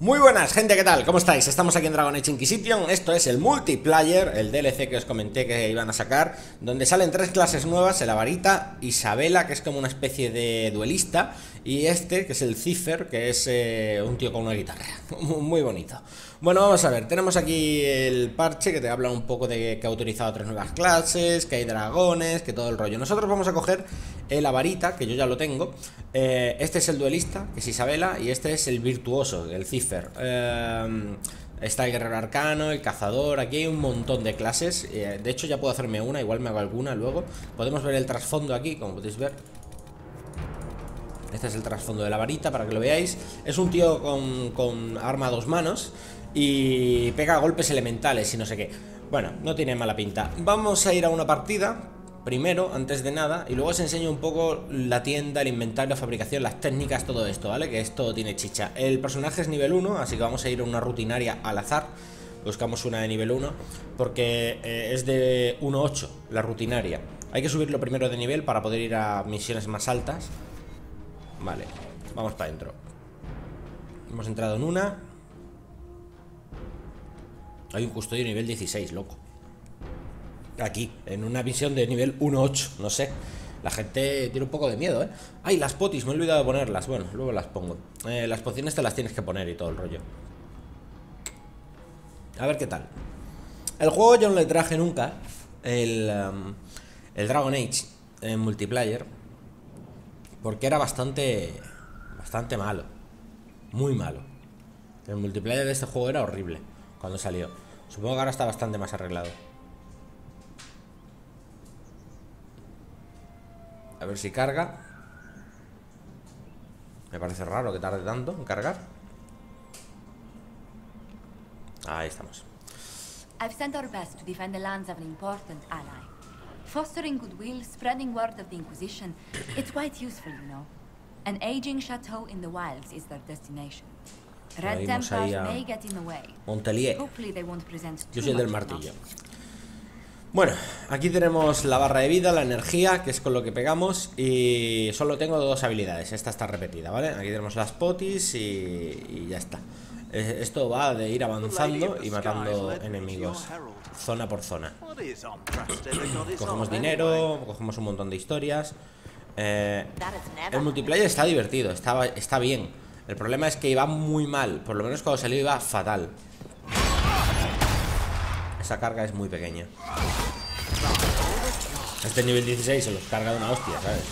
Muy buenas, gente, ¿qué tal? ¿Cómo estáis? Estamos aquí en Dragon Age Inquisition, esto es el multiplayer, el DLC que os comenté que iban a sacar, donde salen tres clases nuevas, el Avarita, Isabela, que es como una especie de duelista, y este, que es el Cipher, que es eh, un tío con una guitarra, muy bonito. Bueno, vamos a ver, tenemos aquí el parche que te habla un poco de que ha autorizado tres nuevas clases, que hay dragones, que todo el rollo. Nosotros vamos a coger el Avarita, que yo ya lo tengo, eh, este es el duelista, que es Isabela, y este es el virtuoso, el Cipher. Em, está el guerrero arcano, el cazador, aquí hay un montón de clases. Eh, De hecho ya puedo hacerme una, igual me hago alguna luego. Podemos ver el trasfondo aquí, como podéis ver. Este es el trasfondo de la varita, para que lo veáis. Es un tío con, con arma a dos manos Y pega golpes elementales y no sé qué. Bueno, no tiene mala pinta. Vamos a ir a una partida primero, antes de nada, y luego os enseño un poco la tienda, el inventario, la fabricación, las técnicas, todo esto, ¿vale? Que esto tiene chicha. El personaje es nivel 1, así que vamos a ir a una rutinaria al azar. Buscamos una de nivel 1, porque eh, es de 1.8 la rutinaria. Hay que subirlo primero de nivel para poder ir a misiones más altas. Vale, vamos para adentro. Hemos entrado en una. Hay un custodio nivel 16, loco aquí, en una visión de nivel 1.8, no sé. La gente tiene un poco de miedo, ¿eh? Ay, las potis, me he olvidado de ponerlas. Bueno, luego las pongo. Eh, las pociones te las tienes que poner y todo el rollo. A ver qué tal. El juego yo no le traje nunca. El, um, el Dragon Age en multiplayer. Porque era bastante. Bastante malo. Muy malo. El multiplayer de este juego era horrible cuando salió. Supongo que ahora está bastante más arreglado. A ver si carga Me parece raro que tarde tanto en cargar Ahí estamos I've sent our best to defend the lands of an important ally. Fostering goodwill, spreading word of the Inquisition, it's quite useful, you know. An aging chateau in the wilds is their destination. Red Templars may get in the way. Montelier. Hopefully they won't present Yo soy el del martillo. Bueno, aquí tenemos la barra de vida, la energía, que es con lo que pegamos Y solo tengo dos habilidades, esta está repetida, ¿vale? Aquí tenemos las potis y, ya está. Eh, Esto va de ir avanzando y matando enemigos Zona por zona. Cogemos dinero, cogemos un montón de historias. Eh, El multiplayer está divertido, está, está bien. El problema es que iba muy mal Por lo menos cuando salió iba fatal esa carga es muy pequeña. Este nivel 16 se los carga de una hostia, ¿sabes?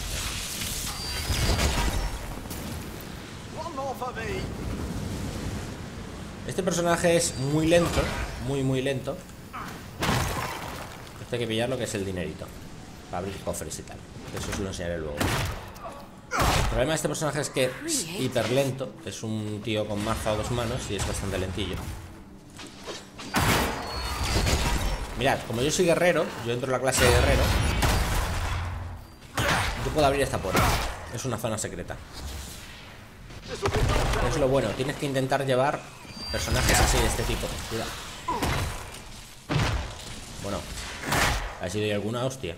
Este personaje es muy lento, muy muy lento. Esto hay que pillar lo que es el dinerito. Para abrir cofres y tal. Eso os lo enseñaré luego. El problema de este personaje es que es hiper lento. Es un tío con maza a dos manos y es bastante lentillo. Mirad, como yo soy guerrero Yo entro en la clase de guerrero Yo puedo abrir esta puerta. Es una zona secreta. Es lo bueno Tienes que intentar llevar personajes así de este tipo. Cuidado. Bueno ¿Ha sido alguna hostia?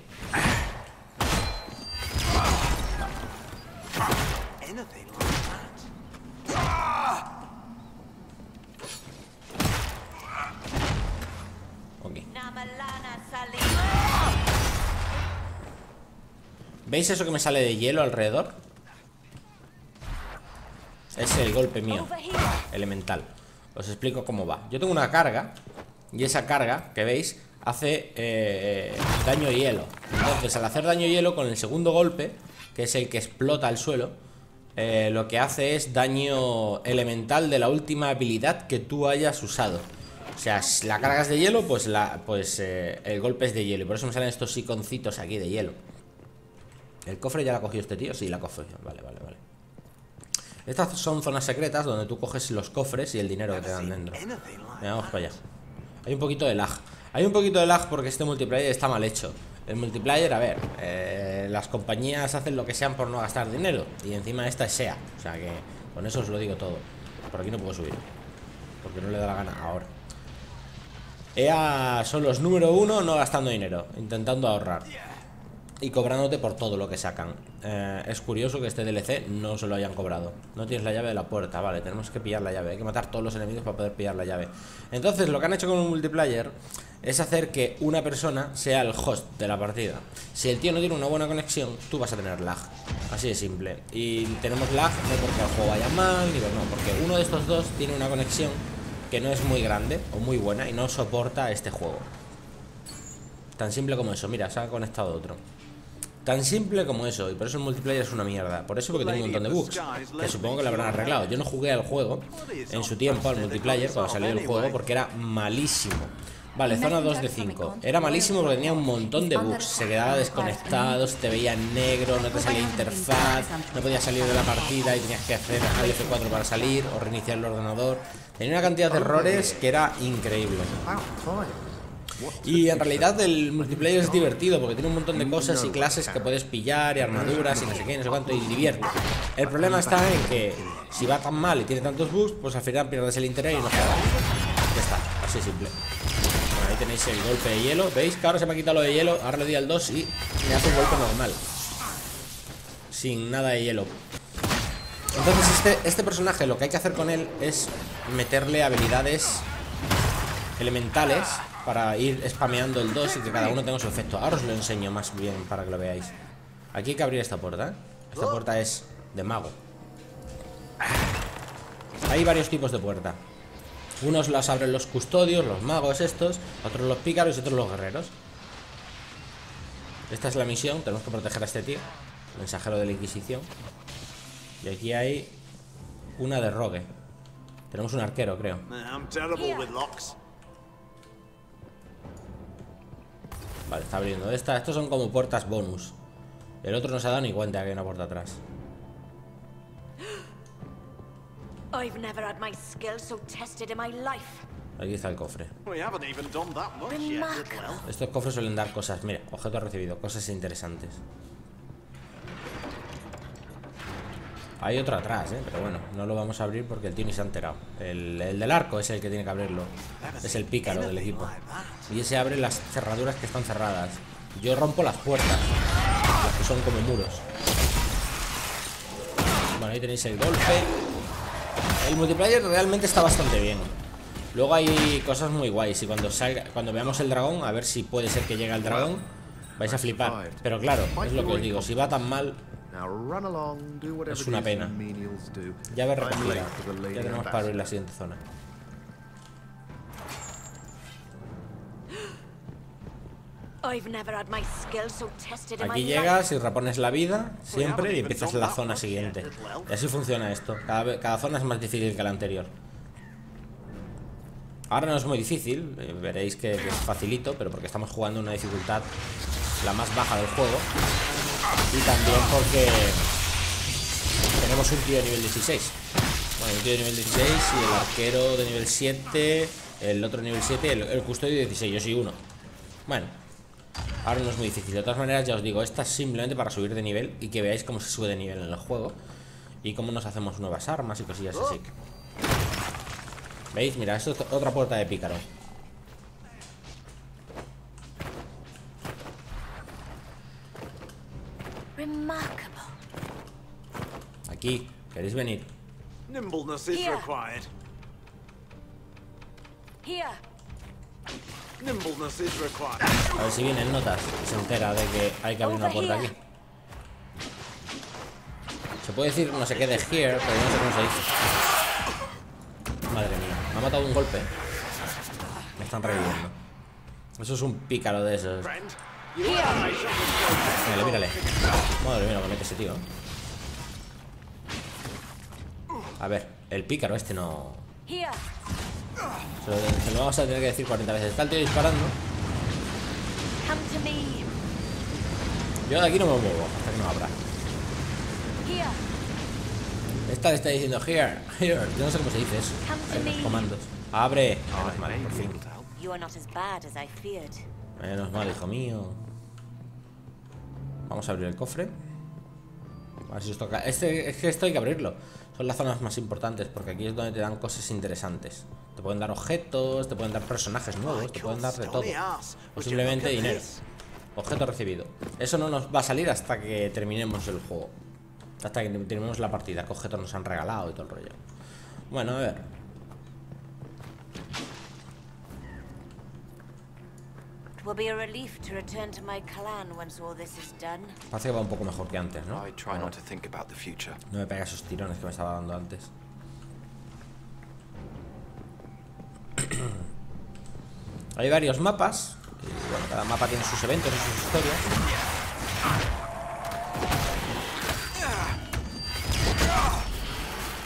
¿Veis eso que me sale de hielo alrededor? Es el golpe mío Elemental. Os explico cómo va. Yo tengo una carga Y esa carga, que veis, hace eh, daño hielo. Entonces, al hacer daño hielo Con el segundo golpe Que es el que explota el suelo eh, Lo que hace es daño elemental De la última habilidad que tú hayas usado. O sea, si la cargas de hielo, pues, la, pues eh, el golpe es de hielo. Y por eso me salen estos iconcitos aquí de hielo ¿El cofre ya la cogió este tío? Sí, la cogió. Vale, vale, vale. Estas son zonas secretas donde tú coges los cofres y el dinero que te dan dentro. vamos para allá. Hay un poquito de lag. Hay un poquito de lag porque este multiplayer está mal hecho. El multiplayer, a ver, eh, las compañías hacen lo que sean por no gastar dinero. Y encima esta es SEA. O sea que con eso os lo digo todo. Por aquí no puedo subir. Porque no le da la gana ahora. EA son los número uno no gastando dinero, intentando ahorrar. Y cobrándote por todo lo que sacan. Eh, es curioso que este DLC no se lo hayan cobrado. No tienes la llave de la puerta, vale, tenemos que pillar la llave. Hay que matar todos los enemigos para poder pillar la llave. Entonces, lo que han hecho con un multiplayer es hacer que una persona sea el host de la partida. Si el tío no tiene una buena conexión, tú vas a tener lag. Así de simple. Y tenemos lag no porque el juego vaya mal, ni no, porque uno de estos dos tiene una conexión que no es muy grande o muy buena y no soporta este juego. Tan simple como eso. Mira, se ha conectado otro. Tan simple como eso, y por eso el multiplayer es una mierda. Por eso porque tiene un montón de bugs, que supongo que lo habrán arreglado. Yo no jugué al juego en su tiempo, al multiplayer, cuando salió el juego, porque era malísimo. Vale, zona 2 de 5. Era malísimo porque tenía un montón de bugs. Se quedaba desconectado, se te veía negro, no te salía interfaz, no podías salir de la partida y tenías que hacer al F4 para salir o reiniciar el ordenador. Tenía una cantidad de errores que era increíble. Y en realidad el multiplayer es divertido porque tiene un montón de cosas y clases que puedes pillar y armaduras y no sé qué, no sé cuánto y divierte. El problema está en que si va tan mal y tiene tantos bugs, pues al final pierdes el interés y no juegas. Ya está, así simple. ahí tenéis el golpe de hielo. ¿Veis que ahora se me ha quitado lo de hielo? Ahora le di al 2 y me hace un golpe normal. Sin nada de hielo. Entonces este, este personaje lo que hay que hacer con él es meterle habilidades elementales para ir spameando el 2 y que cada uno tenga su efecto. Ahora os lo enseño más bien para que lo veáis. Aquí hay que abrir esta puerta. ¿eh? Esta puerta es de mago. Hay varios tipos de puerta. Unos las abren los custodios, los magos estos, otros los pícaros y otros los guerreros. Esta es la misión, tenemos que proteger a este tío, mensajero de la Inquisición. Y aquí hay una de rogue. Tenemos un arquero, creo. Vale, está abriendo. Esta, estos son como puertas bonus. El otro no se ha dado ni cuenta que hay una puerta atrás. Aquí está el cofre. Estos cofres suelen dar cosas. Mira, objeto recibido, cosas interesantes. Hay otro atrás, ¿eh? Pero bueno, no lo vamos a abrir porque el tío ni se ha enterado. El, del arco es el que tiene que abrirlo. Es el pícaro del equipo. Y ese abre las cerraduras que están cerradas. Yo rompo las puertas. Que son como muros. Bueno, ahí tenéis el golpe. El multiplayer realmente está bastante bien. Luego hay cosas muy guays. Y cuando salga, cuando veamos el dragón, a ver si puede ser que llegue el dragón, vais a flipar. Pero claro, es lo que os digo. Si va tan mal, es una pena. Ya ver Ya tenemos para abrir la siguiente zona. Aquí llegas y repones la vida siempre y empiezas la zona siguiente. Y así funciona esto. Cada, cada zona es más difícil que la anterior. Ahora no es muy difícil, eh, veréis que es facilito, pero porque estamos jugando una dificultad la más baja del juego. Y también porque tenemos un tío de nivel 16. Bueno, un tío de nivel 16 y el arquero de nivel 7, el otro nivel 7, el, el custodio de 16, yo soy uno. Bueno, ahora no es muy difícil. De todas maneras, ya os digo, esta es simplemente para subir de nivel y que veáis cómo se sube de nivel en el juego y cómo nos hacemos nuevas armas y cosillas así. ¿Veis? Mira, esto es otra puerta de pícaro. Aquí, ¿queréis venir? Nimbleness is required. Here. Nimbleness is required. A ver si viene el notas se entera de que hay que abrir una puerta aquí. Se puede decir no sé qué de here, pero no sé cómo se dice. Madre mía, me ha matado un golpe. Me están reviviendo. Eso es un pícaro de esos. Mírale, mírale. Madre mía, lo que mete ese tío. A ver, el pícaro este no... Se lo, vamos a tener que decir 40 veces. Está el tío disparando. Yo de aquí no me muevo hasta que no abra. Esta le está diciendo here, here. Yo no sé cómo se dice eso. los comandos. Abre. Menos mal, por fin. Menos mal, hijo mío. Vamos a abrir el cofre. A ver si os toca. Este, es que esto hay que abrirlo. Son las zonas más importantes porque aquí es donde te dan cosas interesantes. Te pueden dar objetos, te pueden dar personajes nuevos, te pueden dar de todo. O simplemente dinero. Objeto recibido. Eso no nos va a salir hasta que terminemos el juego. Hasta que terminemos la partida. ¿Qué objetos nos han regalado y todo el rollo? Bueno, a ver. Parece que va un poco mejor que antes, ¿no? No me pega esos tirones que me estaba dando antes. Hay varios mapas. Y bueno, cada mapa tiene sus eventos y sus historias.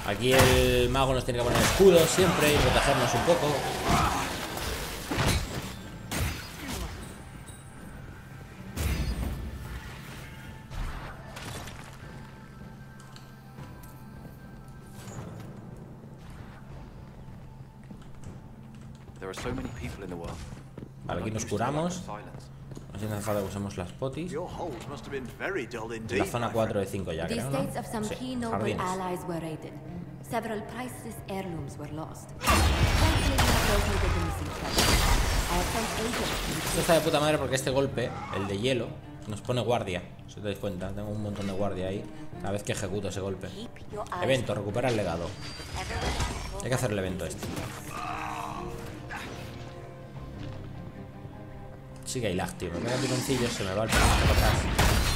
Aquí el mago nos tiene que poner escudos siempre y protegernos un poco. Curamos. No hace falta que usemos las potis. La zona 4 de 5 ya, creo, ¿no? Sí, jardines. Several priceless heirlooms were lost. Esto está de puta madre porque este golpe, el de hielo, nos pone guardia. Si te das cuenta, tengo un montón de guardia ahí cada vez que ejecuto ese golpe. Evento, recupera el legado. Hay que hacer el evento este. Sí que hay lag, tío. Me pega tironcillos, se me va el atrás.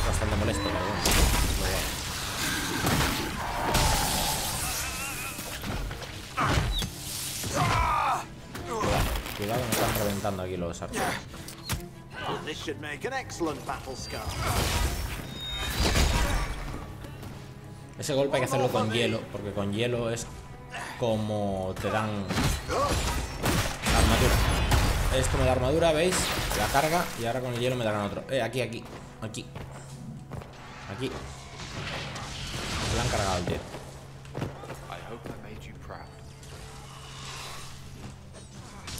Bastante molesto, pero bueno. Cuidado, cuidado, me están reventando aquí los archos. Ese golpe hay que hacerlo con hielo, porque con hielo es como te dan armadura. Esto me da armadura, ¿veis? La carga y ahora con el hielo me darán otro. Eh, aquí, aquí, aquí. Aquí. Se lo han cargado el tío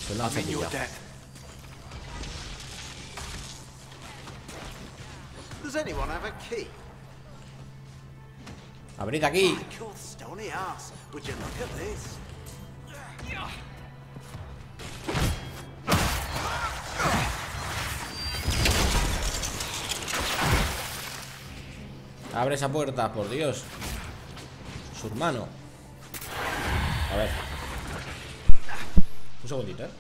Se lo han cepillado. Abrid aquí Abre esa puerta, por Dios. Su hermano. A ver. Un segundito, ¿eh?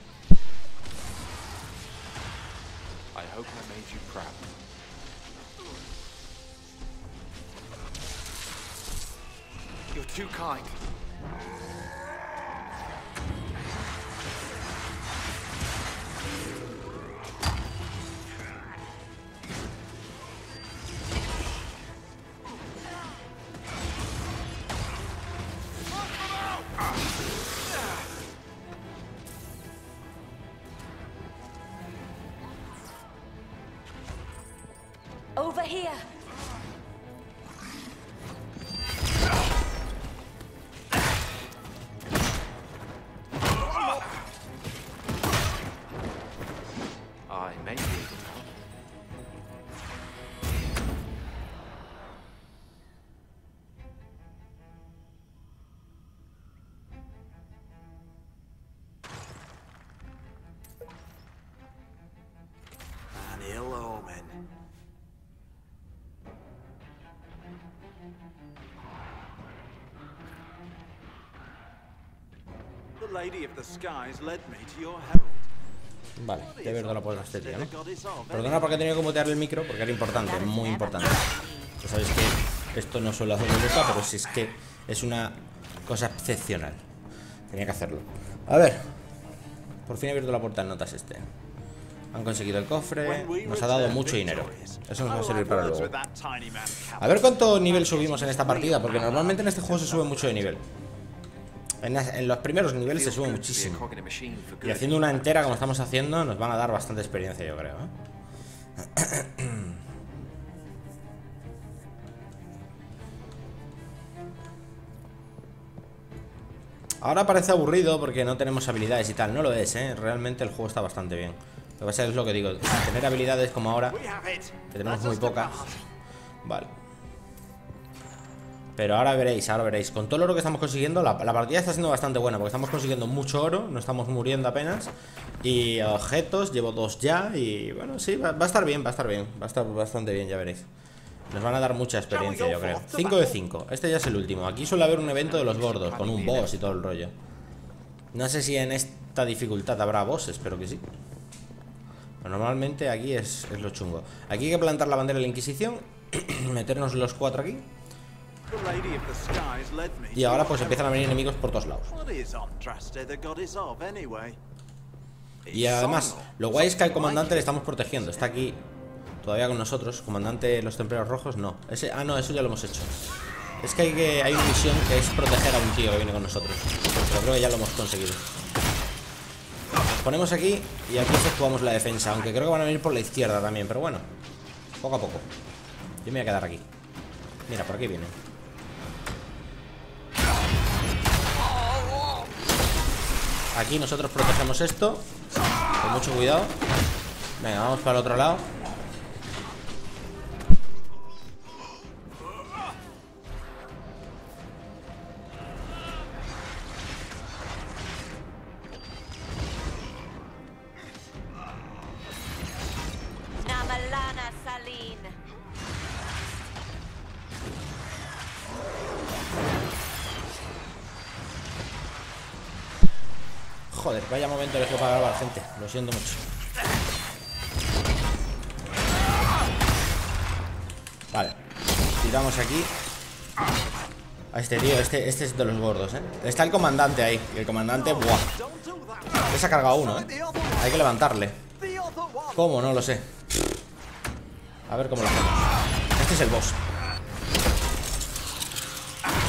You're too kind. Over here! Vale, te verdad la puedo este tío, ¿no? Perdona porque he tenido que mutear el micro porque era importante, muy importante. Ya sabéis que esto no suelo hacerlo nunca, pero si es que es una cosa excepcional. Tenía que hacerlo. A ver. Por fin he abierto la puerta de notas este. Han conseguido el cofre. Nos ha dado mucho dinero. Eso nos va a servir para luego. A ver cuánto nivel subimos en esta partida, porque normalmente en este juego se sube mucho de nivel. En, los primeros niveles se sube muchísimo. Y haciendo una entera como estamos haciendo, nos van a dar bastante experiencia, yo creo. ¿eh? Ahora parece aburrido porque no tenemos habilidades y tal. No lo es, ¿eh? Realmente el juego está bastante bien. Lo que pasa es lo que digo. Tener habilidades como ahora, tenemos muy pocas. Vale. Pero ahora veréis, ahora veréis. Con todo el oro que estamos consiguiendo la, partida está siendo bastante buena Porque estamos consiguiendo mucho oro No estamos muriendo apenas. Y objetos, llevo dos ya Y bueno, sí, va, va a estar bien, va a estar bien Va a estar bastante bien, ya veréis. Nos van a dar mucha experiencia, yo creo. 5 de 5, este ya es el último. Aquí suele haber un evento de los gordos Con un boss y todo el rollo. No sé si en esta dificultad habrá bosses Espero que sí. Normalmente aquí es, es lo chungo. Aquí hay que plantar la bandera de la Inquisición Meternos los cuatro aquí y ahora pues empiezan a venir enemigos por todos lados. Y además, lo guay es que al comandante le estamos protegiendo. Está aquí Todavía con nosotros, comandante de los templeros rojos, no. Ese, Ah, no, eso ya lo hemos hecho. Es que hay, que hay una misión que es proteger a un tío que viene con nosotros. Pero creo que ya lo hemos conseguido. Nos ponemos aquí y aquí efectuamos la defensa Aunque creo que van a venir por la izquierda también Pero bueno, poco a poco. Yo me voy a quedar aquí. Mira, por aquí vienen Aquí nosotros protegemos esto. Con mucho cuidado. Venga, vamos para el otro lado Joder, vaya momento que para grabar, gente. Lo siento mucho. Vale. Tiramos aquí. A este tío, este, este es de los gordos, ¿eh? Está el comandante ahí. Y el comandante, ¡buah! Se ha cargado uno, ¿eh? Hay que levantarle. ¿Cómo? No lo sé. A ver cómo lo hacemos. Este es el boss.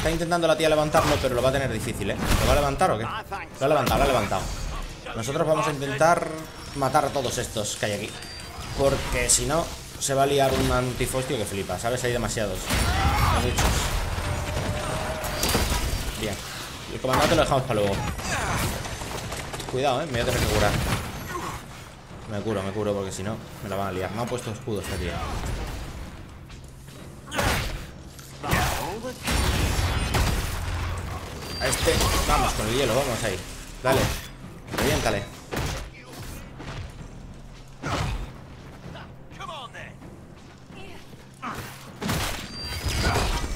Está intentando la tía levantarlo, pero lo va a tener difícil, ¿eh? ¿Lo va a levantar o qué? Lo ha levantado, lo ha levantado. Nosotros vamos a intentar matar a todos estos que hay aquí. Porque si no, se va a liar un antifostio que flipa ¿Sabes? Hay demasiados. Bien. El comandante lo dejamos para luego. Cuidado, ¿eh? Me voy a tener que curar. Me curo, me curo porque si no Me la van a liar. Me ha puesto escudos esta tía A este, vamos con el hielo, vamos ahí. Dale, reviéntale.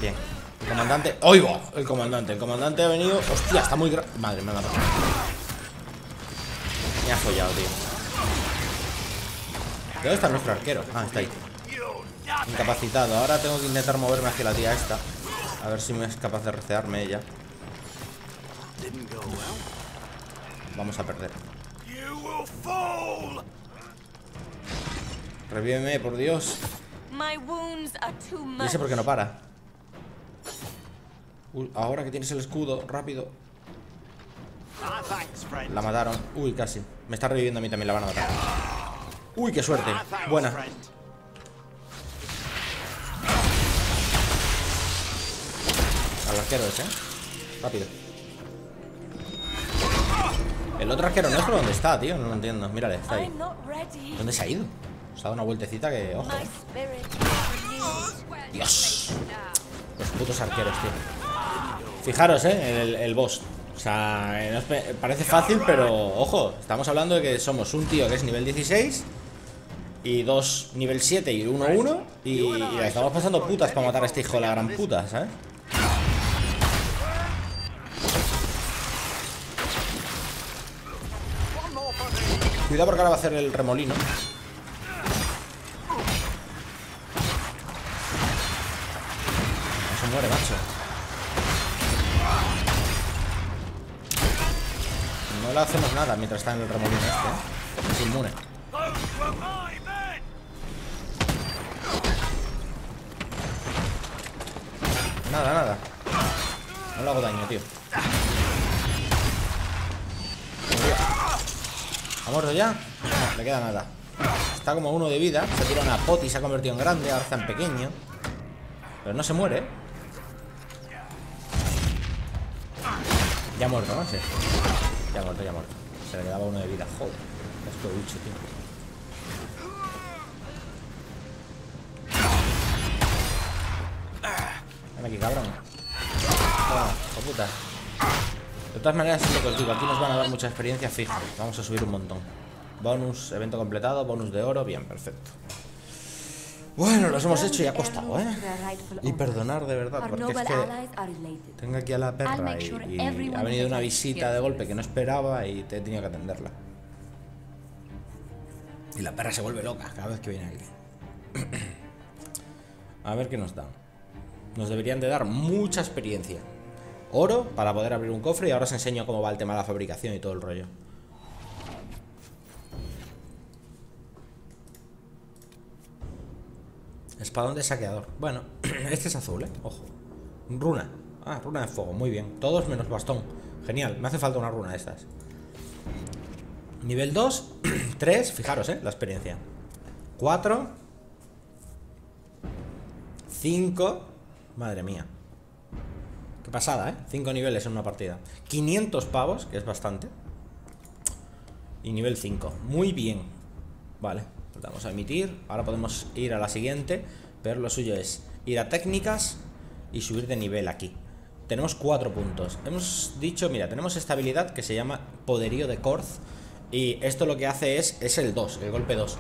Bien. El comandante, ¡oigo! El comandante, el comandante ha venido. Hostia, está muy grande Madre, me ha matado. Me ha follado, tío. ¿Dónde está nuestro arquero? Ah, está ahí. Incapacitado, ahora tengo que intentar moverme hacia la tía esta. A ver si me es capaz de recearme ella Vamos a perder. Revíveme, por Dios. Y ese por qué no para. ahora que tienes el escudo, rápido. La mataron. Uy, casi. Me está reviviendo a mí también, la van a matar. Uy, qué suerte. Buena. Al arquero ese, ¿eh? Rápido. El otro arquero nuestro, ¿dónde está, tío? No lo entiendo. Mírale, está ahí. ¿Dónde se ha ido? Se ha dado una vueltecita que... Ojo. Dios. Los putos arqueros, tío. Fijaros, eh, el, el boss. O sea, eh, parece fácil, pero ojo, estamos hablando de que somos un tío que es nivel 16 y dos nivel 7 y uno 1 y, y la estamos pasando putas para matar a este hijo de la gran puta, ¿sabes? Cuidado porque ahora va a hacer el remolino. No se muere, macho. No le hacemos nada mientras está en el remolino este, ¿eh? Es inmune. Nada, nada. No le hago daño, tío. ¿Ha muerto ya? No, le queda nada. Está como uno de vida Se tira una pot y se ha convertido en grande Ahora está en pequeño. Pero no se muere. Ya ha muerto, ¿no? Sí. Ya ha muerto, ya ha muerto. Se le quedaba uno de vida. Joder Esto bicho, tío. Ven aquí, cabrón todas maneras, es lo que os digo, aquí nos van a dar mucha experiencia fija. Vamos a subir un montón. Bonus, evento completado, bonus de oro, bien, perfecto. Bueno, los hemos hecho y ha costado, ¿eh? Y perdonar de verdad, porque es que tengo aquí a la perra y, ha venido una visita de golpe que no esperaba y te he tenido que atenderla. Y la perra se vuelve loca cada vez que viene aquí. a ver qué nos da. Nos deberían de dar mucha experiencia. Oro para poder abrir un cofre y ahora os enseño cómo va el tema de la fabricación y todo el rollo. Espadón de saqueador. Bueno, este es azul, ¿eh? Ojo. Runa. Ah, runa de fuego. Muy bien. Todos menos bastón. Genial. Me hace falta una runa de estas. Nivel 2. 3. Fijaros, ¿eh? La experiencia. 4. 5. Madre mía. Pasada, ¿eh? 5 niveles en una partida. 500 pavos, que es bastante. Y nivel 5. Muy bien. Vale. Vamos a emitir. Ahora podemos ir a la siguiente. Pero lo suyo es ir a técnicas y subir de nivel aquí. Tenemos cuatro puntos. Hemos dicho, mira, tenemos esta habilidad que se llama Poderío de Korth. Y esto lo que hace es, es el 2, el golpe 2.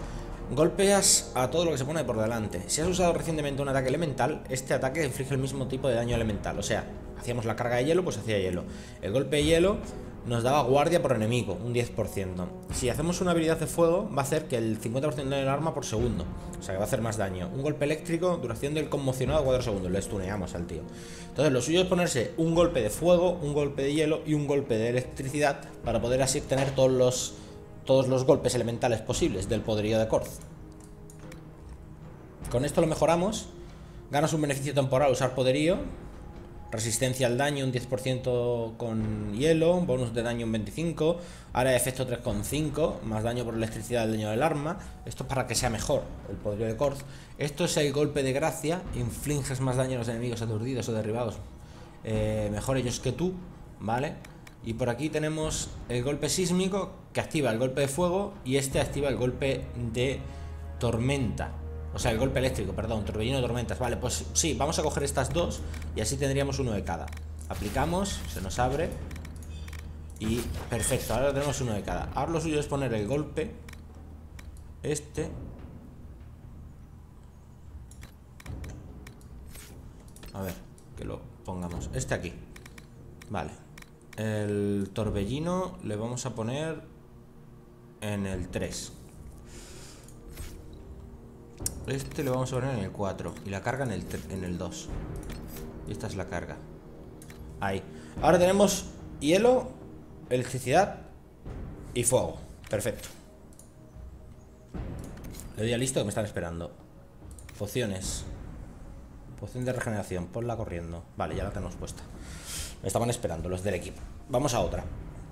Golpeas a todo lo que se pone por delante. Si has usado recientemente un ataque elemental, este ataque inflige el mismo tipo de daño elemental. O sea, hacíamos la carga de hielo, pues hacía hielo. El golpe de hielo nos daba guardia por enemigo, un 10%. Si hacemos una habilidad de fuego, va a hacer que el 50% del arma por segundo. O sea que va a hacer más daño. Un golpe eléctrico, duración del conmocionado 4 segundos. Le stuneamos al tío. Entonces lo suyo es ponerse un golpe de fuego, un golpe de hielo y un golpe de electricidad para poder así tener todos los, todos los golpes elementales posibles del poderío de Korth. Con esto lo mejoramos. Ganas un beneficio temporal usar poderío Resistencia al daño un 10% con hielo, bonus de daño un 25, área de efecto 3,5, más daño por electricidad del daño del arma. Esto es para que sea mejor el poder de Korth. Esto es el golpe de gracia, infliges más daño a los enemigos aturdidos o derribados, eh, mejor ellos que tú, ¿vale? Y por aquí tenemos el golpe sísmico que activa el golpe de fuego y este activa el golpe de tormenta. O sea, el golpe eléctrico, perdón, torbellino de tormentas. Vale, pues sí, vamos a coger estas dos y así tendríamos uno de cada. Aplicamos, se nos abre y perfecto, ahora tenemos uno de cada. Ahora lo suyo es poner el golpe, este. A ver, que lo pongamos. Este aquí. Vale. El torbellino le vamos a poner en el 3. Este lo vamos a poner en el 4 y la carga en el, en el 2. Y esta es la carga. Ahí. Ahora tenemos hielo, electricidad y fuego. Perfecto. Le doy a listo que me están esperando. Pociones. Poción de regeneración. Ponla corriendo. Vale, ya la tenemos puesta. Me estaban esperando los del equipo. Vamos a otra.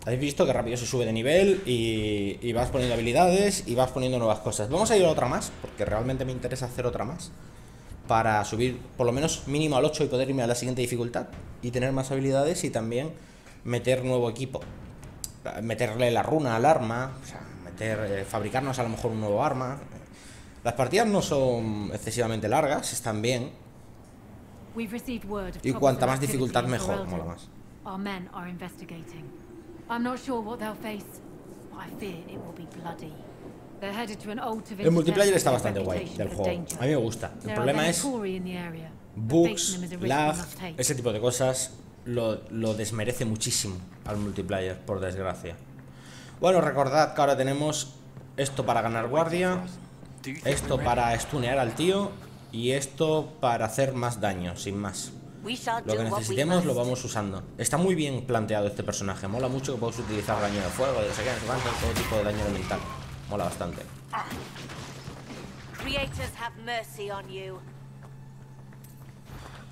Habéis visto que rápido se sube de nivel y, vas poniendo habilidades y vas poniendo nuevas cosas. Vamos a ir a otra más, porque realmente me interesa hacer otra más. Para subir por lo menos mínimo al 8 y poder irme a la siguiente dificultad. Y tener más habilidades y también meter nuevo equipo. Meterle la runa al arma, o sea, meter, eh, fabricarnos a lo mejor un nuevo arma. Las partidas no son excesivamente largas, están bien. Y cuanta más dificultad mejor, mola más. El multiplayer está bastante guay del juego. A mí me gusta. El problema es bugs, lag, ese tipo de cosas lo, lo desmerece muchísimo al multiplayer, por desgracia. Bueno, recordad que ahora tenemos esto para ganar guardia, esto para stunear al tío y esto para hacer más daño, sin más. Lo que necesitemos lo vamos usando. Está muy bien planteado este personaje. Mola mucho que puedas utilizar daño de fuego, de todo tipo de daño elemental. Mola bastante.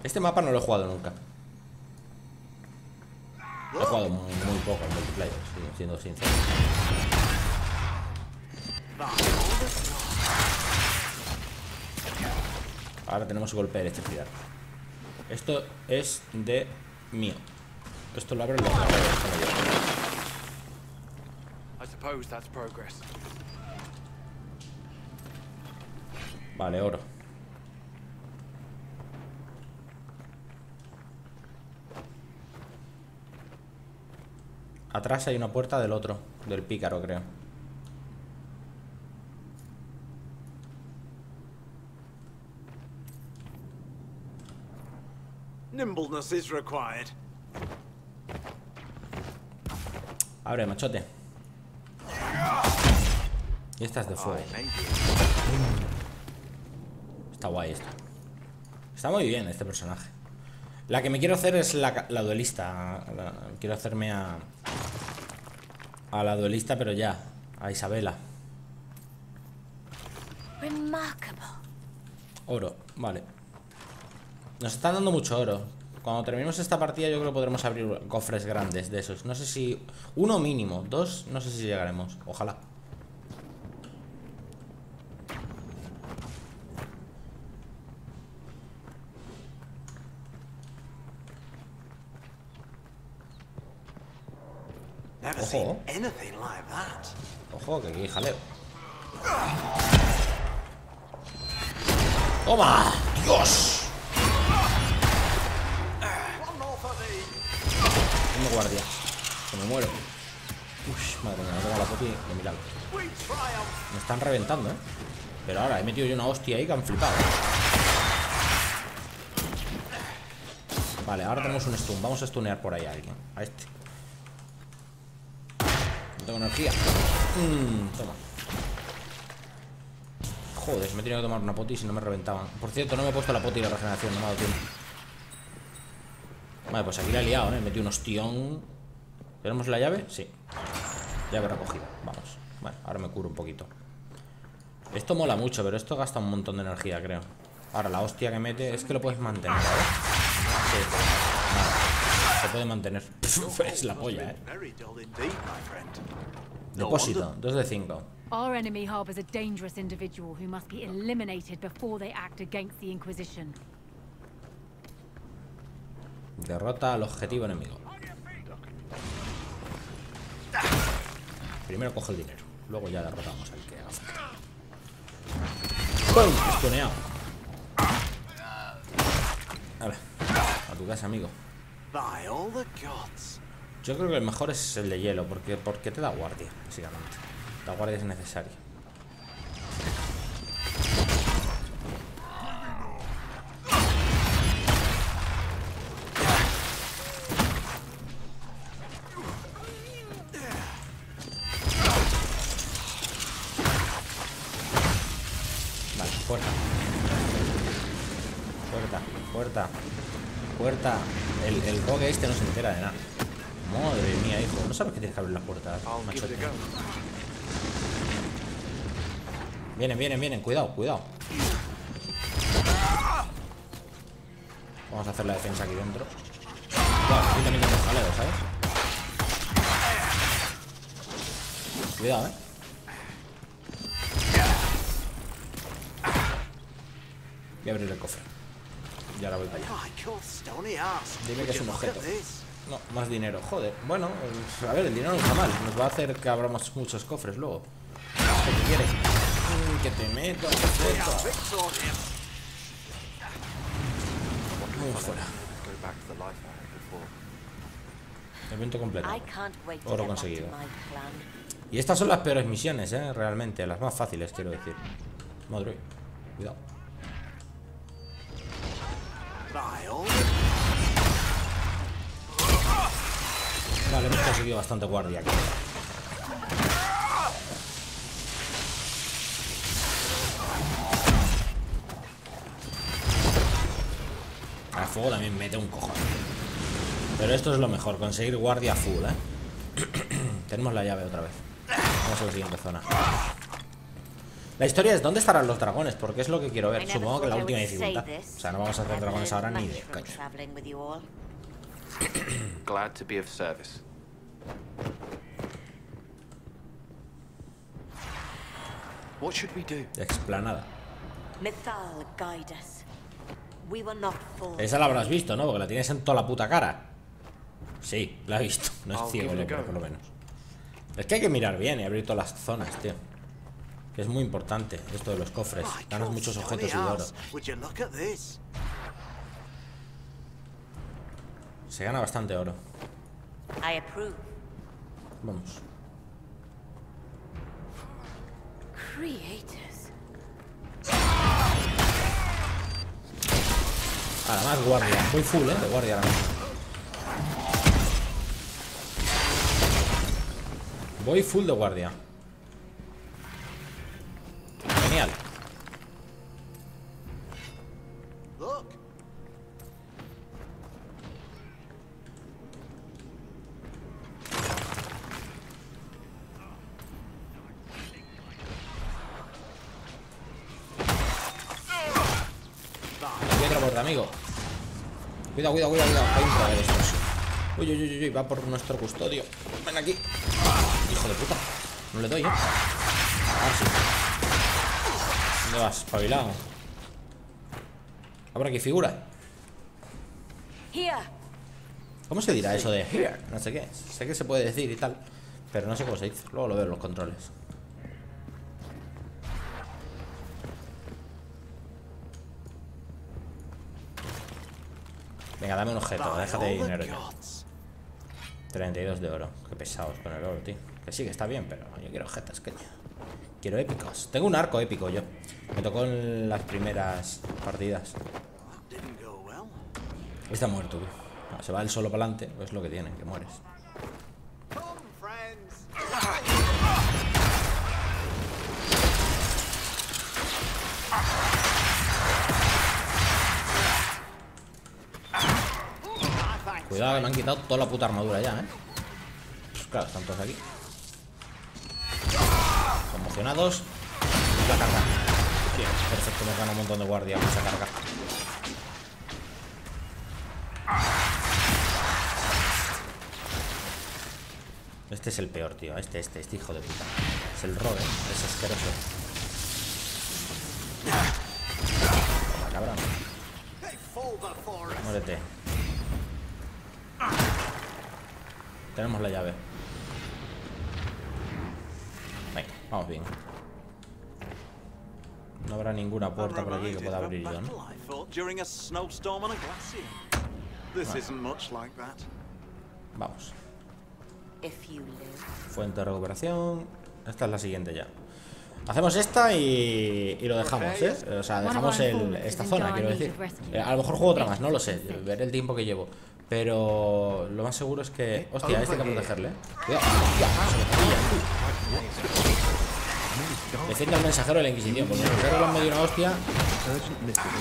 Este mapa no lo he jugado nunca. Lo he jugado muy, poco en multiplayer, siendo sincero. Ahora tenemos golpe de electricidad. Esto es de mío. Esto lo abro y lo abro. Vale, oro. Atrás hay una puerta del otro, del pícaro, creo. Nimbleness is required. Abre, machote. Y esta es de fuego. Está guay esta. Está muy bien este personaje. La que me quiero hacer es la, la duelista. La- quiero hacerme a. A la duelista, pero ya. A Isabela. Remarkable. Oro, vale. Nos están dando mucho oro. Cuando terminemos esta partida, yo creo que podremos abrir cofres grandes de esos. No sé si. Uno mínimo, dos, no sé si llegaremos. Ojalá. Ojo. Ojo, que aquí jaleo. Están reventando, ¿eh? Pero ahora he metido yo una hostia ahí que han flipado. Vale, ahora tenemos un stun. Vamos a stunear por ahí a alguien. A este. No tengo energía. Mm, toma. Joder, me he tenido que tomar una poti si no me reventaban. Por cierto, no me he puesto la poti de regeneración, no me ha dado tiempo. Vale, pues aquí la he liado, ¿eh? He metido un hostión. ¿Tenemos la llave? Sí. Llave recogida. Vamos. Vale, ahora me curo un poquito. Esto mola mucho, pero esto gasta un montón de energía, creo. Ahora, la hostia que mete es que lo puedes mantener, ¿eh? Sí. Nada. Se puede mantener. es la polla, ¿eh? Depósito, wonder. 2 de 5. Our enemy harbors a dangerous individual who must be eliminated before they act against the Inquisition. Derrota al objetivo enemigo. Primero coge el dinero, luego ya derrotamos al que haga falta. ¡Pum! Estuneado. Hala, a tu casa, amigo. Yo creo que el mejor es el de hielo, porque, porque te da guardia, básicamente. La guardia es necesaria. El rogue este no se entera de nada. Madre mía, hijo. No sabes que tienes que abrir las puertas, I'll give machote. it a go. Vienen, vienen, vienen. Cuidado, cuidado. Vamos a hacer la defensa aquí dentro. Cuidado, aquí también tenemos jaleo, ¿sabes? Cuidado, eh. Voy a abrir el cofre. Y ahora voy para allá. Dime que es un objeto. No, más dinero. Joder. Bueno, pues, a ver, el dinero no está mal. Nos va a hacer que abramos muchos cofres luego. ¿Qué quieres? Mm, Que te meto. Muy fuera. Evento completo. Oro conseguido. Y estas son las peores misiones, ¿eh? Realmente. Las más fáciles, quiero decir. Madre mía. Cuidado. Vale, hemos conseguido bastante guardia aquí. A fuego también mete un cojón. Pero esto es lo mejor, conseguir guardia full, ¿eh? Tenemos la llave otra vez. Vamos a la siguiente zona. La historia es ¿dónde estarán los dragones? Porque es lo que quiero I ver. Supongo que la última dificultad. O sea, no vamos a hacer dragones ahora ni de coña. all. Glad to be of service. What should we do? Explanada. Mithal, guide us. We will not fall. Esa la habrás visto, ¿no? Porque la tienes en toda la puta cara. Sí, la he visto. No es ciego, por lo menos. Es que hay que mirar bien y abrir todas las zonas, tío. Que es muy importante esto de los cofres. God, muchos objetos y de oro. Se gana bastante oro. Vamos. Ahora más guardia. Voy full, eh, de guardia ahora mismo. Voy full de guardia. Genial. Aquí otra puerta, amigo. Cuidado, cuidado, cuidado, cuidado. Hay un estos. Uy, uy, uy, uy, va por nuestro custodio. Ven aquí. Hijo de puta. No le doy, eh. Ahora sí. ¿Dónde vas? Espabilado. Ahora aquí figura. Here. ¿Cómo se dirá eso de here? No sé qué. Sé que se puede decir y tal. Pero no sé cómo se dice. Luego lo veo en los controles. Venga, dame un objeto. Déjate de dinero ya. gods. 32 de oro. Qué pesados con el oro, tío. Que sí, que está bien, pero yo quiero objetos, coño. Quiero épicos. Tengo un arco épico yo. Me tocó en las primeras partidas. Está muerto, tío. Se va él solo para adelante, pues es lo que tiene, que mueres. Cuidado que me han quitado toda la puta armadura ya, ¿eh? Pues claro, están todos aquí. Conmocionados. La carga. Bien, perfecto, me gana un montón de guardia con esa carga. Este es el peor, tío. Este, este, este hijo de puta. Es el Rogue, es asqueroso. Toma, cabrón. Muérete. Tenemos la llave. Que pueda abrir yo, ¿no? Vamos. Fuente de recuperación. Esta es la siguiente ya. Hacemos esta y, y lo dejamos, ¿eh? O sea, dejamos el, esta zona, quiero decir. Eh, a lo mejor juego otra más, no lo sé. Veré el tiempo que llevo. Pero lo más seguro es que... Hostia, este hay que protegerle. ¿eh? Cuidado. Hostia, se. Defiende al mensajero de la Inquisición. Porque el mensajero lo han medio una hostia.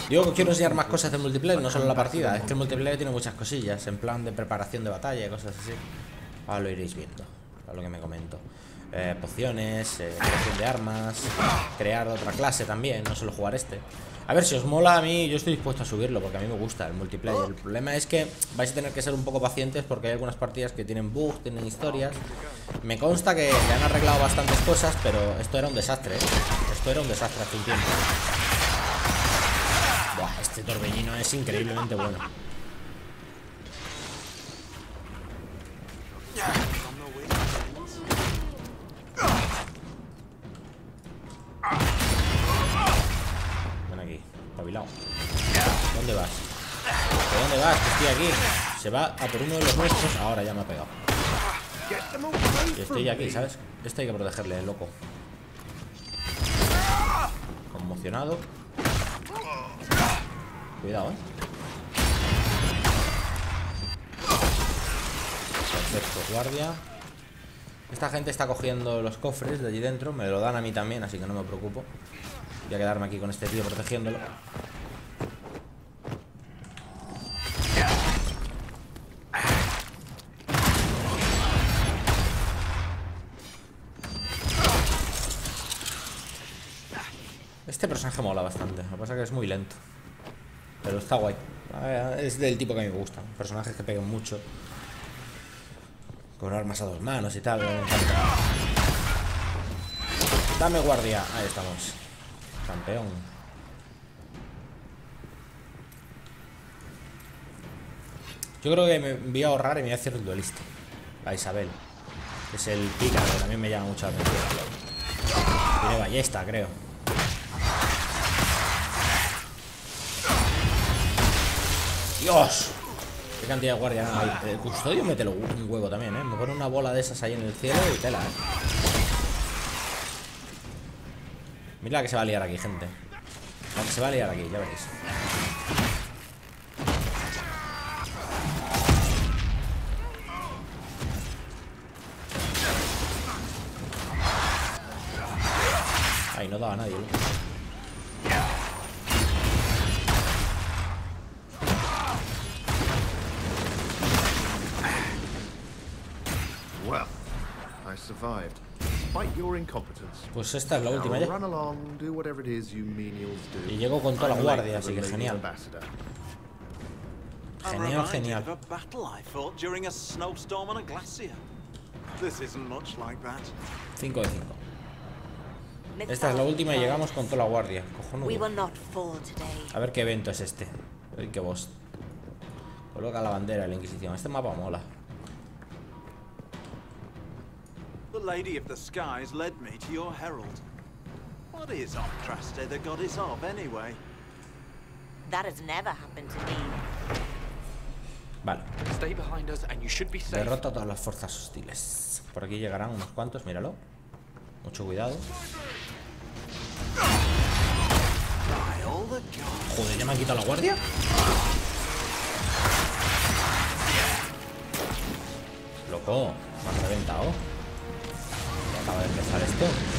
Digo que quiero enseñar más cosas de multiplayer, no solo la partida. Es que el multiplayer tiene muchas cosillas, en plan de preparación de batalla y cosas así. Ahora lo iréis viendo, a lo que me comento. Eh, pociones, eh, creación de armas, crear otra clase también, no solo jugar este. A ver, si os mola a mí, yo estoy dispuesto a subirlo porque a mí me gusta el multiplayer. El problema es que vais a tener que ser un poco pacientes porque hay algunas partidas que tienen bugs, tienen historias. Me consta que le han arreglado bastantes cosas, pero esto era un desastre, ¿eh? Esto era un desastre hace un tiempo. Buah, este torbellino es increíblemente bueno. Espabilado. ¿Dónde vas? ¿De dónde vas? Que estoy aquí. Se va a por uno de los nuestros. Ahora ya me ha pegado. Y estoy aquí, ¿sabes? Este hay que protegerle, loco. Conmocionado. Cuidado, eh. Perfecto, guardia. Esta gente está cogiendo los cofres de allí dentro. Me lo dan a mí también, así que no me preocupo. Voy a quedarme aquí con este tío protegiéndolo. Este personaje mola bastante. Lo que pasa es que es muy lento. Pero está guay. Eh, Es del tipo que a mí me gusta. Personajes que peguen mucho. Con armas a dos manos y tal. Dame guardia. Ahí estamos. Campeón. Yo creo que me voy a ahorrar y me voy a hacer el duelista. A Isabel. Que es el pícaro, que también me llama mucho la atención. Tiene ballesta, creo. ¡Dios! ¡Qué cantidad de guardia. El custodio mete un huevo también, ¿eh? Me pone una bola de esas ahí en el cielo y tela, ¿eh? Mira la que se va a liar aquí, gente. Se va a liar aquí, ya veréis. Ahí no daba a nadie, loco. Pues esta es la última ya. Y llego con toda la guardia, así que genial. Genial, genial. of a battle I fought during a snowstorm on a glacier. This isn't much like that. 5 de 5. Esta es la última y llegamos con toda la guardia. We Cojonudo. will not fall today. A ver qué evento es este. A ver qué boss. Coloca la bandera de la Inquisición. Este mapa mola. The Lady of the Skies led me to your herald. What is Octraste the goddess of, anyway? That has never happened to me. Vale. Stay behind us and you should be safe. Derrota a todas las fuerzas hostiles. Por aquí llegarán unos cuantos, míralo. Mucho cuidado. Joder, ¿ya me han quitado la guardia? Loco, me han reventado. Acaba de empezar esto.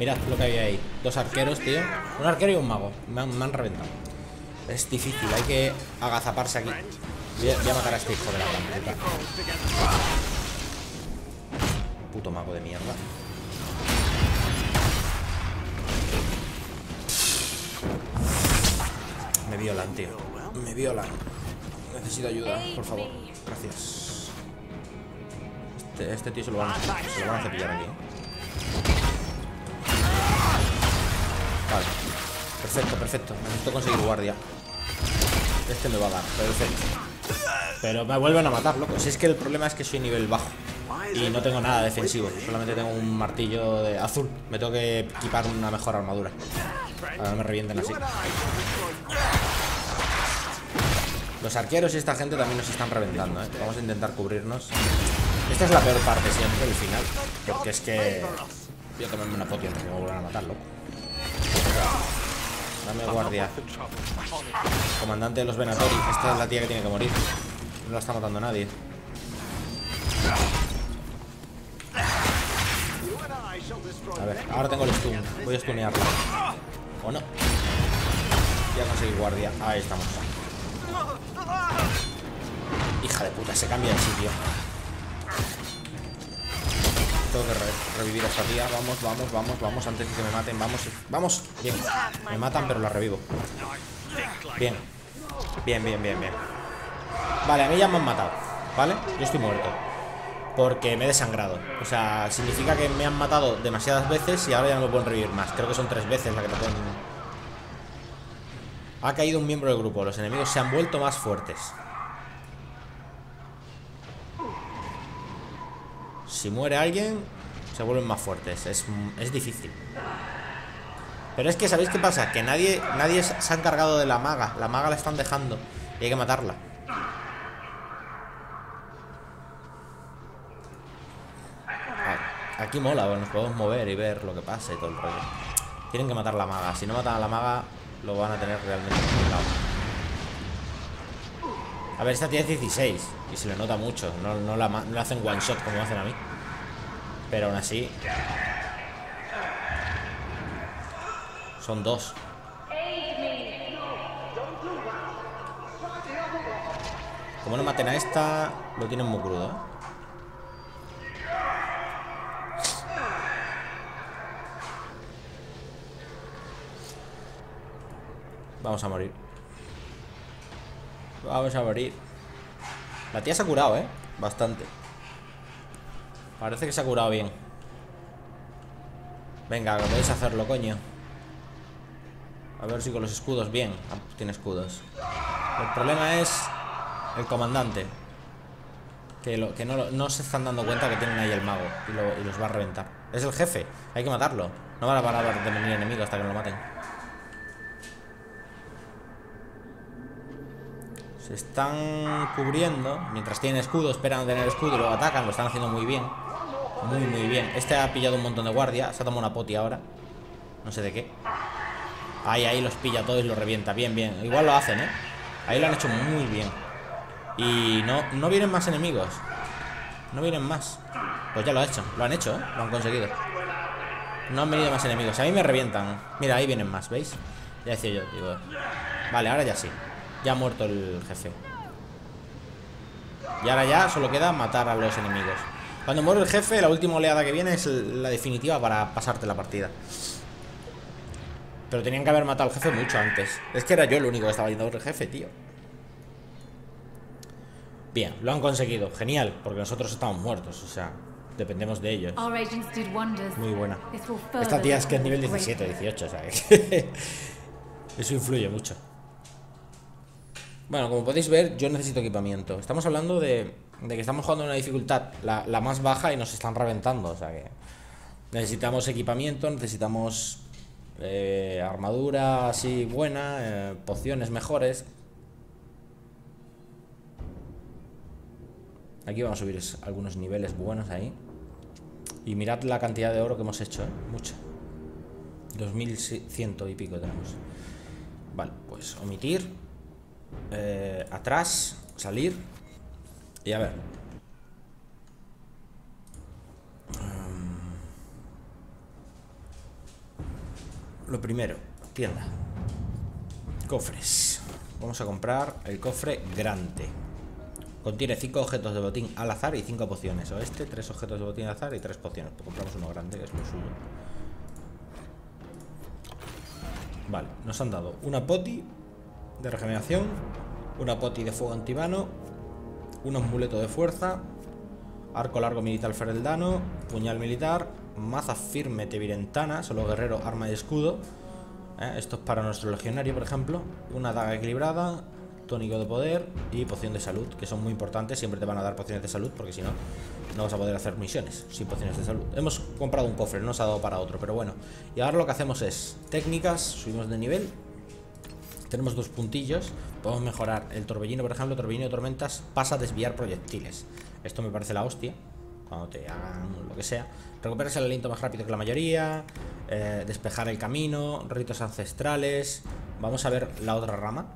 Mirad lo que había ahí. Dos arqueros, tío. Un arquero y un mago. Me han, reventado. Es difícil, hay que agazaparse aquí. Voy a, matar a este hijo de la gran puta. Puto mago de mierda. Me violan, tío. Me violan. Necesito ayuda, por favor. Gracias. Este, este tío se lo van a, se lo van a cepillar aquí. Perfecto, perfecto. Necesito conseguir guardia. Este me va a dar. Perfecto. Pero me vuelven a matar, loco. Si es que el problema es que soy nivel bajo. Y no tengo nada defensivo. Solamente tengo un martillo de azul. Me tengo que equipar una mejor armadura. Que no me revienten así. Los arqueros y esta gente también nos están reventando, ¿eh? Vamos a intentar cubrirnos. Esta es la peor parte siempre, el final. Porque es que... Voy a tomarme una poción porque me vuelven a matar, loco. Dame guardia. Comandante de los Venatori. Esta es la tía que tiene que morir. No la está matando nadie. A ver, ahora tengo el stun. Voy a stunearla. ¿O no? Ya conseguí guardia. Ahí estamos. Hija de puta, se cambia de sitio. Tengo que re- revivir a esta tía. Vamos, vamos, vamos, vamos. Antes de que me maten. Vamos, vamos. Bien. Me matan, pero la revivo. Bien. Bien, bien, bien, bien. Vale, a mí ya me han matado. ¿Vale? Yo estoy muerto. Porque me he desangrado. O sea, significa que me han matado demasiadas veces y ahora ya no me pueden revivir más. Creo que son tres veces la que me pueden. Ha caído un miembro del grupo. Los enemigos se han vuelto más fuertes. Si muere alguien, se vuelven más fuertes. Es, es difícil. Pero es que, ¿sabéis qué pasa? Que nadie, nadie se ha encargado de la maga. La maga la están dejando. Y hay que matarla. Aquí mola, nos podemos mover y ver lo que pasa y todo el rollo. Tienen que matar la maga. Si no matan a la maga, lo van a tener realmente complicado. A ver, esta es 16 y se le nota mucho. No, no la, no la hacen one shot como hacen a mí. Pero aún así. Son dos. Como no maten a esta, lo tienen muy crudo, ¿eh? Vamos a morir. Vamos a morir. La tía se ha curado, ¿eh? Bastante. Parece que se ha curado bien. Venga, podéis hacerlo, coño. A ver si con los escudos bien. Ah, tiene escudos. El problema es el comandante. Que, lo, que no se están dando cuenta que tienen ahí el mago y, lo- y los va a reventar. Es el jefe, hay que matarlo. No van a parar de venir enemigos hasta que lo maten. Se están cubriendo. Mientras tienen escudo, esperan tener escudo y luego atacan. Lo están haciendo muy bien. Muy, muy bien. Este ha pillado un montón de guardia. Se ha tomado una poti ahora. No sé de qué. Ahí, ahí los pilla todos y los revienta. Bien, bien. Igual lo hacen, ¿eh? Ahí lo han hecho muy bien. Y no, no vienen más enemigos. No vienen más. Pues ya lo ha hecho. Lo han hecho, ¿eh? Lo han conseguido. No han venido más enemigos. A mí me revientan. Mira, ahí vienen más, ¿veis? Ya decía yo, digo. Vale, ahora ya sí. Ya ha muerto el jefe. Y ahora ya solo queda matar a los enemigos. Cuando muere el jefe, la última oleada que viene es la definitiva para pasarte la partida. Pero tenían que haber matado al jefe mucho antes. Es que era yo el único que estaba yendo por el jefe, tío. Bien, lo han conseguido. Genial, porque nosotros estamos muertos. O sea, dependemos de ellos. Muy buena. Esta tía es que es nivel cause 17, greatly. 18, o sea Eso influye mucho. Bueno, como podéis ver, yo necesito equipamiento. Estamos hablando de, que estamos jugando en una dificultad la, más baja y nos están reventando, o sea que necesitamos equipamiento, necesitamos eh, armadura así buena, eh, pociones mejores. Aquí vamos a subir algunos niveles buenos ahí. Y mirad la cantidad de oro que hemos hecho, ¿eh? Mucha. 2100 y pico tenemos. Vale, pues omitir. Eh, atrás, salir. Y a ver. Mm. Lo primero, tienda. Cofres. Vamos a comprar el cofre grande. Contiene 5 objetos de botín al azar y 5 pociones. O este, 3 objetos de botín al azar y 3 pociones. Pues compramos uno grande, que es lo suyo. Vale, nos han dado una poti de regeneración, una poti de fuego antimano, un amuleto de fuerza, arco largo militar fereldano, puñal militar, maza firme tevirentana, solo guerrero, arma y escudo. ¿eh? Esto es para nuestro legionario, por ejemplo. Una daga equilibrada, tónico de poder y poción de salud, que son muy importantes. Siempre te van a dar pociones de salud, porque si no, no vas a poder hacer misiones sin pociones de salud. Hemos comprado un cofre, no nos ha dado para otro, pero bueno. Y ahora lo que hacemos es técnicas, subimos de nivel. Tenemos dos puntillos. Podemos mejorar el torbellino, por ejemplo. Torbellino de tormentas pasa a desviar proyectiles. Esto me parece la hostia. Cuando te hagan lo que sea. Recuperas el aliento más rápido que la mayoría. eh, despejar el camino. Ritos ancestrales. Vamos a ver la otra rama.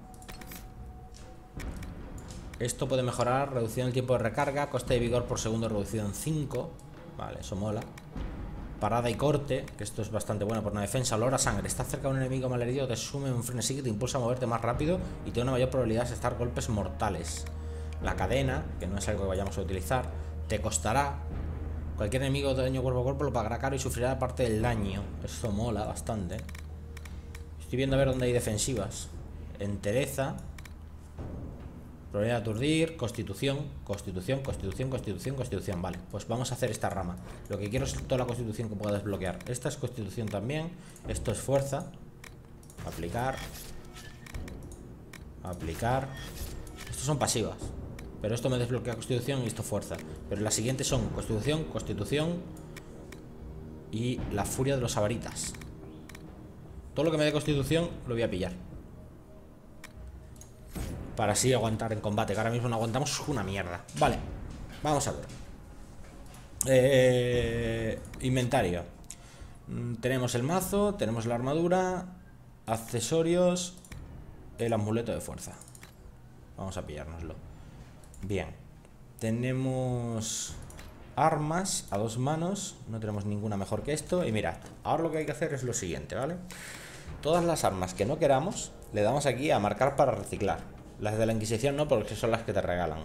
Esto puede mejorar reducción del tiempo de recarga, coste de vigor por segundo reducido en 5. Vale, eso mola. Parada y corte, que esto es bastante bueno por una defensa. Olor sangre. Está cerca de un enemigo malherido, te sume un frenesí que te impulsa a moverte más rápido y tiene una mayor probabilidad de asestar golpes mortales. La cadena, que no es algo que vayamos a utilizar, te costará. Cualquier enemigo de daño cuerpo a cuerpo lo pagará caro y sufrirá parte del daño. Esto mola bastante. Estoy viendo a ver dónde hay defensivas. Entereza. Probabilidad de aturdir, constitución, constitución, constitución, constitución, constitución. Vale, pues vamos a hacer esta rama. Lo que quiero es toda la constitución que pueda desbloquear. Esta es constitución también. Esto es fuerza. Aplicar. Aplicar. Estos son pasivas. Pero esto me desbloquea constitución y esto fuerza. Pero las siguientes son constitución, constitución y la furia de los avaritas. Todo lo que me dé constitución lo voy a pillar. Para así aguantar en combate, que ahora mismo no aguantamos una mierda. Vale, vamos a ver. Eh, inventario. Mm, Tenemos el mazo, tenemos la armadura, accesorios, el amuleto de fuerza. Vamos a pillárnoslo. Bien. Tenemos armas a dos manos. No tenemos ninguna mejor que esto. Y mirad, ahora lo que hay que hacer es lo siguiente, ¿vale? Todas las armas que no queramos, le damos aquí a marcar para reciclar. Las de la Inquisición no, porque son las que te regalan.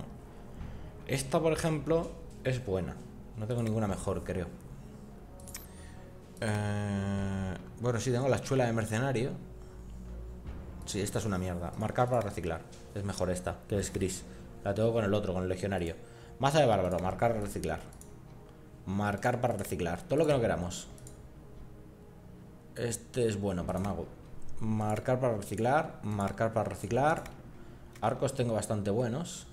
Esta, por ejemplo, es buena. No tengo ninguna mejor, creo. Eh, bueno, sí, tengo la chuela de mercenario. Sí, esta es una mierda. Marcar para reciclar. Es mejor esta, que es gris. La tengo con el otro, con el legionario. Maza de bárbaro, marcar para reciclar. Marcar para reciclar. Todo lo que no queramos. Este es bueno para mago. Marcar para reciclar, marcar para reciclar. Arcos tengo bastante buenos.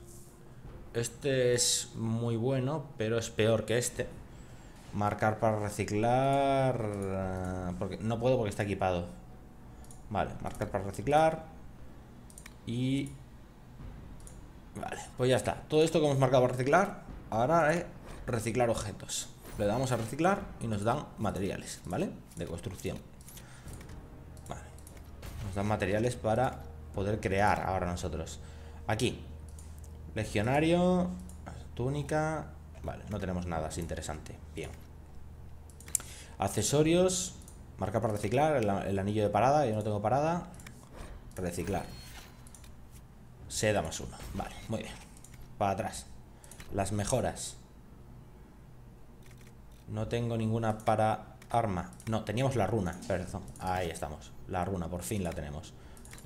Este es muy bueno, pero es peor que este. Marcar para reciclar... eh, Porque no puedo porque está equipado. Vale, marcar para reciclar. Y... Vale, pues ya está. Todo esto que hemos marcado para reciclar, ahora es reciclar objetos. Le damos a reciclar y nos dan materiales, ¿vale? De construcción. Vale. Nos dan materiales para poder crear ahora nosotros. Aquí. Legionario. Túnica. Vale, no tenemos nada así interesante. Bien. Accesorios. Marca para reciclar. El, el anillo de parada. Yo no tengo parada. Reciclar. Seda más uno. Vale, muy bien. Para atrás. Las mejoras. No tengo ninguna para arma. No, teníamos la runa, perdón. Ahí estamos. La runa, por fin la tenemos.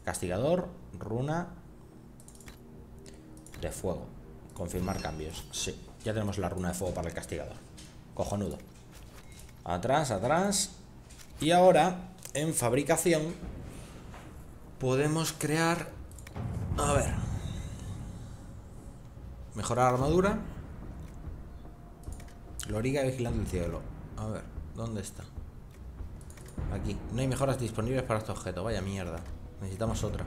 Castigador, runa de fuego. Confirmar cambios. Sí, ya tenemos la runa de fuego para el castigador. Cojonudo. Atrás, atrás. Y ahora, en fabricación, podemos crear... A ver. Mejorar armadura. Loriga vigilando el cielo. A ver, ¿dónde está? Aquí. No hay mejoras disponibles para este objeto. Vaya mierda. Necesitamos otra.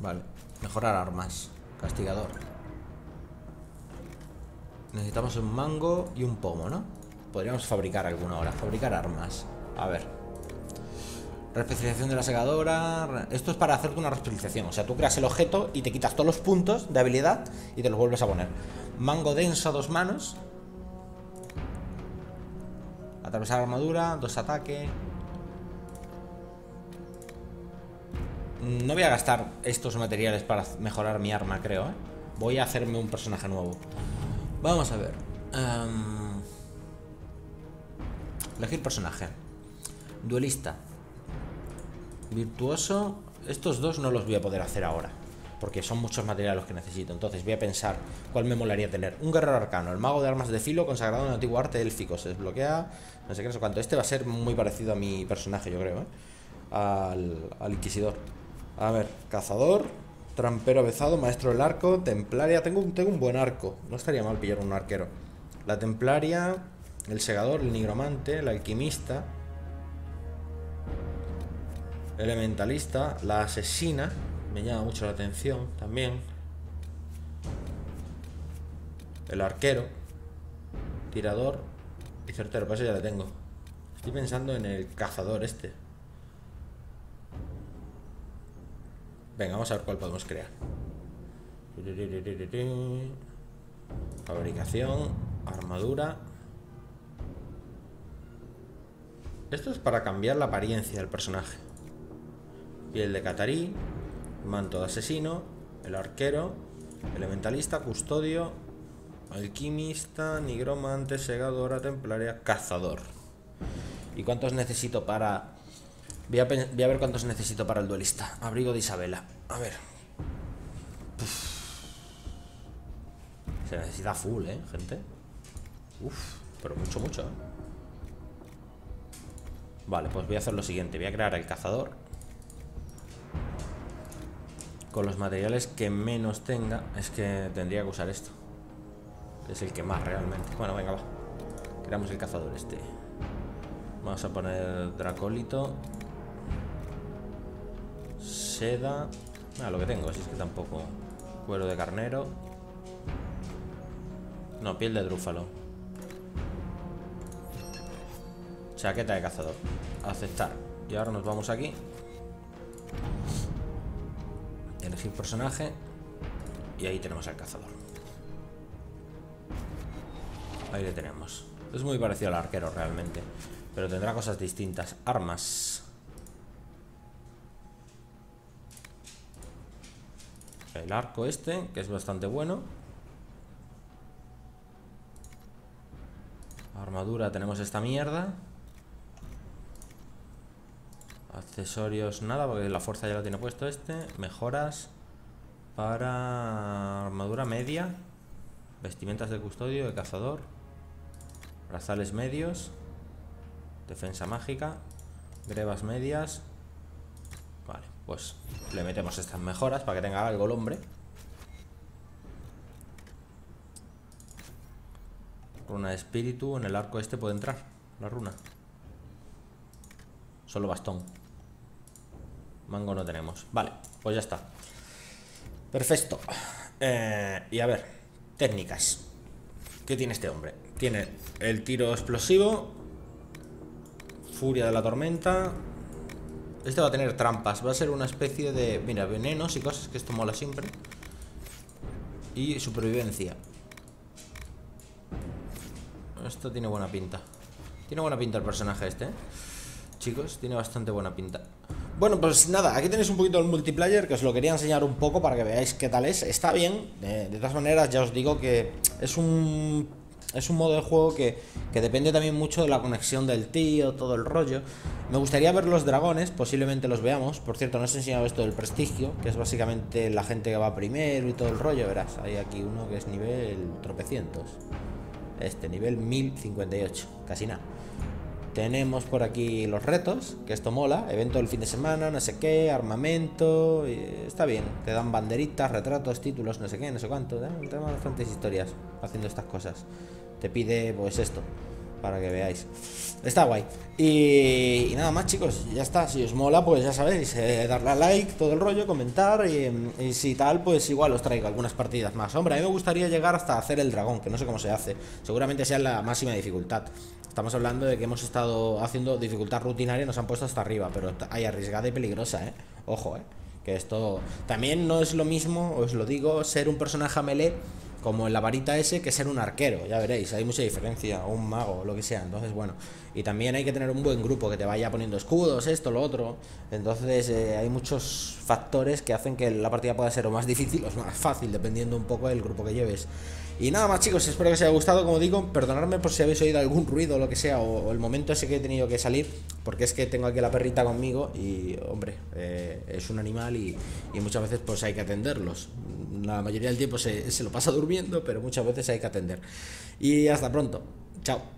Vale. Mejorar armas. Castigador. Necesitamos un mango y un pomo, ¿no? Podríamos fabricar alguna ahora. Fabricar armas. A ver. Reespecialización de la segadora. Esto es para hacerte una reespecialización. O sea, tú creas el objeto y te quitas todos los puntos de habilidad y te los vuelves a poner. Mango denso a dos manos. Atravesar armadura, dos ataques. No voy a gastar estos materiales para mejorar mi arma, creo, ¿eh? Voy a hacerme un personaje nuevo. Vamos a ver. Em, Elegir personaje. Duelista. Virtuoso. Estos dos no los voy a poder hacer ahora. Porque son muchos materiales los que necesito. Entonces voy a pensar cuál me molaría tener. Un guerrero arcano. El mago de armas de filo consagrado en el antiguo arte élfico. Se desbloquea. No sé qué, no sé cuánto. Este va a ser muy parecido a mi personaje, yo creo, ¿eh? Al, al inquisidor. A ver, cazador. Trampero avezado, maestro del arco, templaria. Tengo, un- tengo un buen arco. No estaría mal pillar un arquero. La templaria, el segador, el nigromante, el alquimista, elementalista, la asesina. Me llama mucho la atención también. El arquero, tirador y certero. Pues eso ya le tengo. Estoy pensando en el cazador este. Venga, vamos a ver cuál podemos crear. Fabricación, armadura. Esto es para cambiar la apariencia del personaje. Piel de catarí, manto de asesino, el arquero, elementalista, custodio, alquimista, nigromante, segadora, templaria, cazador. ¿Y cuántos necesito para Voy a, ver cuántos necesito para el duelista. Abrigo de Isabela. A ver. Se necesita full, ¿eh, gente? Uf, pero mucho, mucho, ¿eh? Vale, pues voy a hacer lo siguiente. Voy a crear el cazador. Con los materiales que menos tenga. Es que tendría que usar esto. Es el que más realmente. Bueno, venga, va. Creamos el cazador este. Vamos a poner dracólito. Seda. Ah, lo que tengo, si es que tampoco. Cuero de carnero. No, piel de drúfalo. Chaqueta de cazador. Aceptar. Y ahora nos vamos aquí. Elegir personaje. Y ahí tenemos al cazador. Ahí le tenemos. Es muy parecido al arquero realmente. Pero tendrá cosas distintas. Armas. El arco este, que es bastante bueno. Armadura, tenemos esta mierda. Accesorios, nada, porque la fuerza ya lo tiene puesto este. Mejoras para armadura media. Vestimentas de custodio, de cazador. Brazales medios. Defensa mágica. Grebas medias. Pues le metemos estas mejoras para que tenga algo el hombre. Runa de espíritu. En el arco este puede entrar la runa. Solo bastón. Mango no tenemos. Vale, pues ya está. Perfecto. Eh, y a ver, técnicas. ¿Qué tiene este hombre? Tiene el tiro explosivo. Furia de la tormenta. Este va a tener trampas. Va a ser una especie de, mira, venenos y cosas que esto mola siempre. Y supervivencia. Esto tiene buena pinta. Tiene buena pinta el personaje este, ¿eh? Chicos, tiene bastante buena pinta. Bueno, pues nada, aquí tenéis un poquito el multiplayer que os lo quería enseñar un poco para que veáis qué tal es. Está bien, de, de todas maneras ya os digo que es un es un modo de juego que, que, depende también mucho de la conexión del tío, todo el rollo. Me gustaría ver los dragones, posiblemente los veamos. Por cierto, no os he enseñado esto del prestigio, que es básicamente la gente que va primero y todo el rollo. Verás, hay aquí uno que es nivel tropecientos. Este, nivel 1058, casi nada. Tenemos por aquí los retos, que esto mola, evento del fin de semana, no sé qué, armamento, está bien, te dan banderitas, retratos, títulos, no sé qué, no sé cuánto, tenemos bastantes historias haciendo estas cosas. Te pide pues esto, para que veáis. Está guay. Y, nada más, chicos, ya está. Si os mola, pues ya sabéis, eh, darle a like, todo el rollo, comentar. Y, si tal, pues igual os traigo algunas partidas más. Hombre, a mí me gustaría llegar hasta hacer el dragón, que no sé cómo se hace. Seguramente sea la máxima dificultad. Estamos hablando de que hemos estado haciendo dificultad rutinaria nos han puesto hasta arriba, pero hay arriesgada y peligrosa, ¿eh? Ojo, ¿eh? Que esto también no es lo mismo, os lo digo, ser un personaje melee como en la varita ese que ser un arquero, ya veréis, hay mucha diferencia, o un mago, o lo que sea, entonces bueno, y también hay que tener un buen grupo que te vaya poniendo escudos, esto, lo otro, entonces eh, hay muchos factores que hacen que la partida pueda ser o más difícil o más fácil, dependiendo un poco del grupo que lleves. Y nada más chicos, espero que os haya gustado, como digo, perdonadme por si habéis oído algún ruido o lo que sea, o, el momento ese que he tenido que salir, porque es que tengo aquí la perrita conmigo y, hombre, eh, es un animal y, muchas veces pues hay que atenderlos. La mayoría del tiempo se lo pasa durmiendo, pero muchas veces hay que atender. Y hasta pronto. Chao.